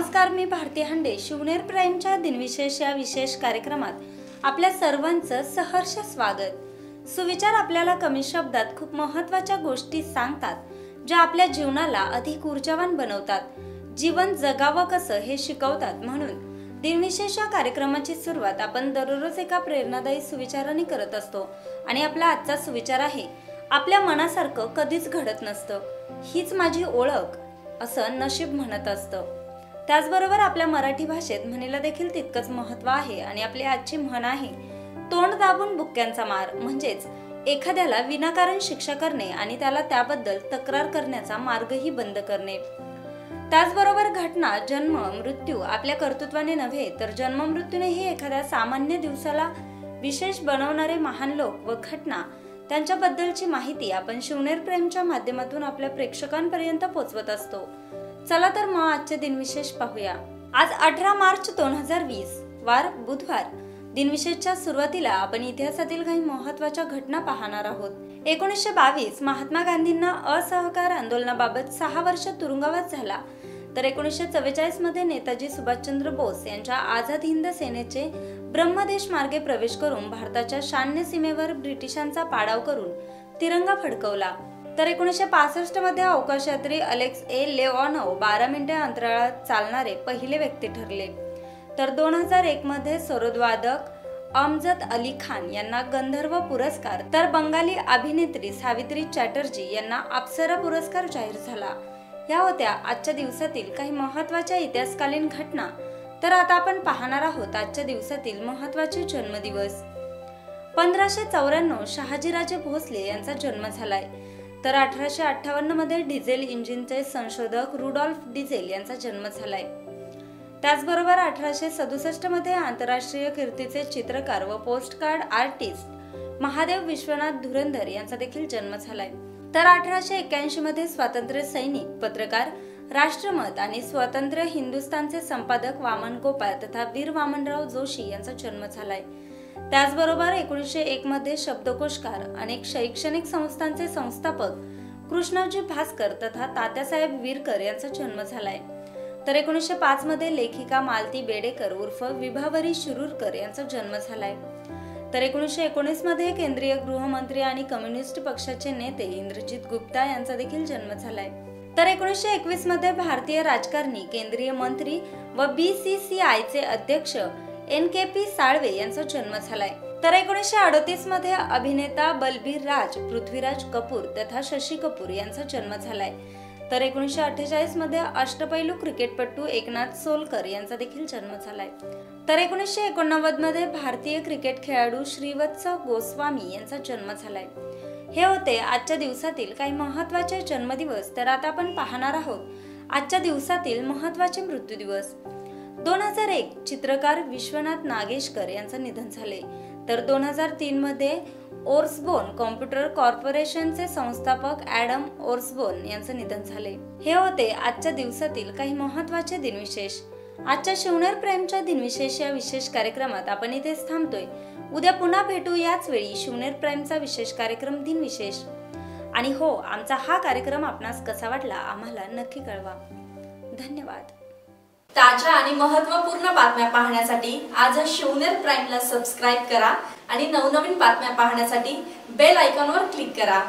नमस्कार मी भारती हांडे. शिवनेर प्राईमच्या दिनविशेष या विशेष कार्यक्रमात आपल्या सर्वांचं सहर्ष स्वागत. सुविचार आपल्याला कमी शब्दात खूप महत्त्वाच्या गोष्टी सांगतात ज्या आपल्या जीवनाला अधिक ऊर्जावान बनवतात. जीवन जगावं कसं हे शिकवतात म्हणून दिनविशेष या कार्यक्रमाची सुरुवात आपण दररोज एका प्रेरणादायी सुविचाराने करत असतो. आणि आपला आजचा सुविचार आहे आपल्या मनासारखं कधीच घडत नसतं. हीच माझी ओळख असं नशीब म्हणत असतं. त्याचबरोबर आपल्या मराठी भाषेत म्हणीला देखील तितकंच महत्त्व आहे आणि आपली आजची म्हण आहे तोंड दाबून बुक्क्यांचा मार. म्हणजेच एखाद्याला विनाकारण शिक्षा करणे आणि त्याला त्याबद्दल तक्रार करण्याचा मार्गही बंद करणे. त्याचबरोबर घटना जन्म मृत्यू आपल्या कर्तृत्वाने नव्हे तर जन्म मृत्यूनेही एखाद्या सामान्य दिवसाला विशेष बनवणारे महान लोक व घटना त्यांच्याबद्दलची माहिती आपण शिवनेर प्रेमच्या माध्यमातून आपल्या प्रेक्षकांपर्यंत पोहोचवत असतो. चला तर मग आजचे दिनविशेष पाहूया. आज अठरा मार्च दोन हजार वीस वार बुधवार. दिनविशेषच्या सुरुवातीला आपण इतिहासातील काही महत्त्वाच्या घटना पाहणार आहोत. एकोणीसशे बावीस महात्मा गांधींना असहकार आंदोलनाबाबत सहा वर्ष तुरुंगवास झाला. तर एकोणीसशे चव्वेचाळीसमध्ये नेताजी सुभाषचंद्र बोस यांच्या आझाद हिंद सेनेचे ब्रह्मदेश मार्गे प्रवेश करून भारताच्या शान्य सीमेवर ब्रिटिशांचा पाडाव करून तिरंगा फडकवला. तर एकोणीसशे पासष्टमध्ये अवकाशयात्री अलेक्स ए लेऑनो बारा मिनिटे अंतराळात चालणारे पहिले व्यक्ती ठरले. तर दोन हजार एकमध्ये सरोदवादक अमजद अली खान यांना गंधर्व पुरस्कार तर बंगाली अभिनेत्री सावित्री चॅटर्जी यांना अप्सरा पुरस्कार जाहीर झाला. या होत्या आजच्या दिवसातील काही महत्त्वाच्या इतिहासकालीन घटना. तर आता आपण पाहणार आहोत आजच्या दिवसातील महत्त्वाचे जन्मदिवस. पंधराशे चौऱ्याण्णव शहाजीराजे भोसले यांचा जन्म झालाय. तर अठराशे अठ्ठावन्नमध्ये डिझेल इंजिनचे संशोधक रुडॉल्फ डिझेल यांचा जन्म झालाय. त्याचबरोबर अठराशे सदुसष्टमध्ये आंतरराष्ट्रीय कीर्तीचे चित्रकार व post card artist Mahadev Vishwanath Dhurandhar यांचा देखील जन्म झालाय. तर अठराशे एक्क्याऐंशी मध्ये स्वातंत्र्य सैनिक पत्रकार राष्ट्रमत आणि स्वातंत्र्य हिंदुस्थानचे संपादक वामन गोपाळ तथा वीर वामनराव जोशी यांचा जन्म झालाय. त्याचबरोबर एकोणीसशे एक मध्ये शब्दकोशकार अनेक शैक्षणिक संस्थांचे संस्थापक कृष्णाजी भास्कर तथा तात्यासाहेब वीरकर यांचा जन्म झालाय. तर एकोणीसशे पाच मध्ये लेखिका मालती बेडेकर उर्फ विभावरी शिरूरकर यांचा जन्म झालाय. तर एकोणीसशे एकोणीसमध्ये केंद्रीय गृहमंत्री आणि कम्युनिस्ट पक्षाचे नेते इंद्रजित गुप्ता यांचा देखील जन्म झालाय. तर एकोणीसशे एकवीसमध्ये भारतीय राजकारणी केंद्रीय मंत्री व बी सी सी आय चे अध्यक्ष एन के पी साळवे यांचा जन्म झालाय. तर एकोणीसशे अडतीसमध्ये अभिनेता बलबीर राज पृथ्वीराज कपूर तथा शशी कपूर यांचा जन्म झालाय. तर एकोणीसशे अठ्ठेचाळीसमध्ये अष्टपैलू क्रिकेटपटू एकनाथ सोलकर यांचा देखील जन्म झालाय. तर एकोणीसशे एकोणनव्वदमध्ये भारतीय क्रिकेट खेळाडू श्रीवत्स गोस्वामी यांचा जन्म झालाय. हे होते आजच्या दिवसातील काही महत्त्वाचे जन्मदिवस. तर आता आपण पाहणार आहोत आजच्या दिवसातील महत्त्वाचे मृत्यू दिवस दोन हजार एक चित्रकार विश्वनाथ नागेशकर यांचं निधन झाले. तर दोन हजार तीन मध्ये ओर्सबोन कॉम्प्युटर कॉर्पोरेशनचे संस्थापक ऍडम ओर्सबोन यांचं निधन झाले. हे होते आजच्या दिवसातील काही महत्त्वाचे दिनविशेष. आजच्या शिवनेर प्रेमच्या दिनविशेष या विशेष कार्यक्रमात आपण इथेच थांबतोय. उद्या पुन्हा भेटू याच वेळी शिवनेर प्राईमचा विशेष कार्यक्रम दिनविशेष. आणि हो आमचा हा कार्यक्रम आपणास कसा वाटला आम्हाला नक्की कळवा. धन्यवाद. ताज्या आणि महत्त्वपूर्ण बातम्या पाहण्यासाठी आज शिवनेर प्राईमला सबस्क्राईब करा आणि नवनवीन बातम्या पाहण्यासाठी बेल आयकॉनवर क्लिक करा.